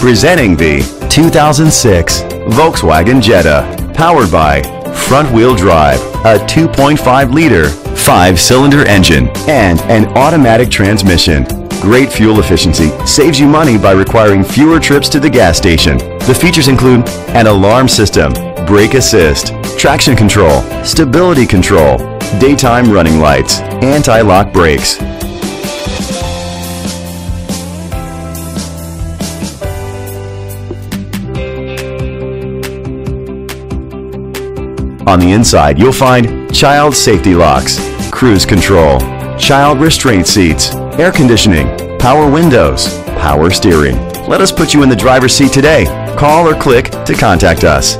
Presenting the 2006 Volkswagen Jetta. Powered by front wheel drive, a 2.5 liter, five cylinder engine, and an automatic transmission. Great fuel efficiency saves you money by requiring fewer trips to the gas station. The features include an alarm system, brake assist, traction control, stability control, daytime running lights, anti-lock brakes. On the inside, you'll find child safety locks, cruise control, child restraint seats, air conditioning, power windows, power steering. Let us put you in the driver's seat today. Call or click to contact us.